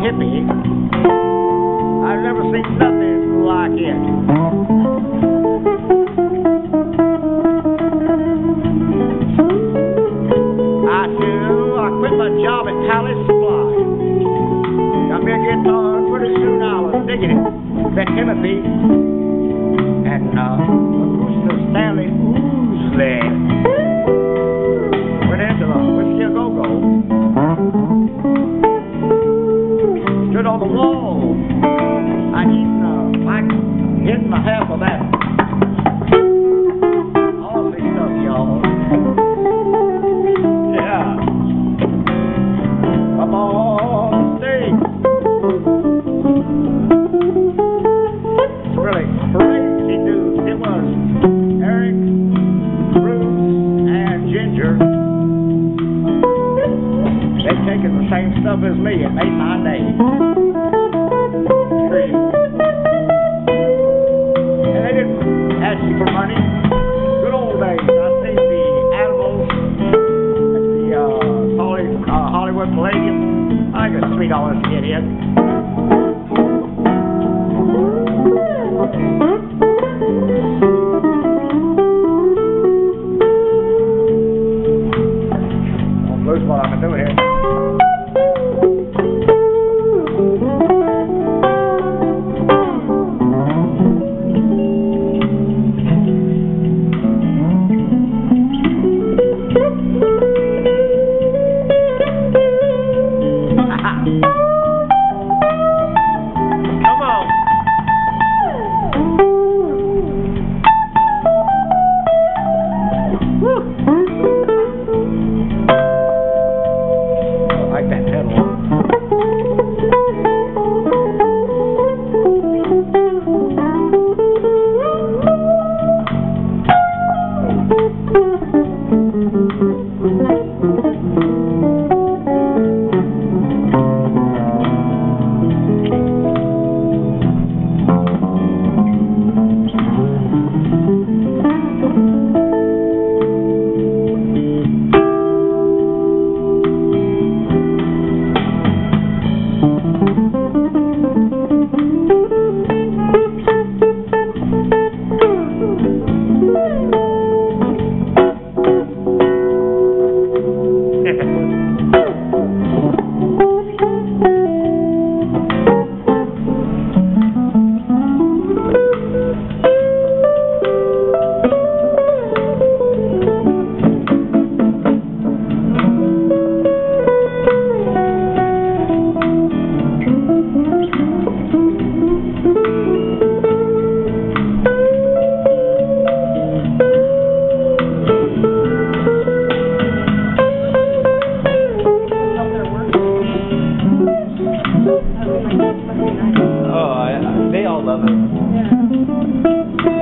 hippie. I've never seen nothing like it. I do. I quit my job at Palace Supply. Got me a guitar. Pretty soon I was digging it. Met Timothy and uh, Augusta Stanley Owsley. I getting a half of that. All this stuff, y'all. Yeah. Come on. It's really crazy. It was Eric, Bruce, and Ginger. They've taken the same stuff as me. It made my day. Three dollars to get in. Oh, I, I, they all love it. Yeah.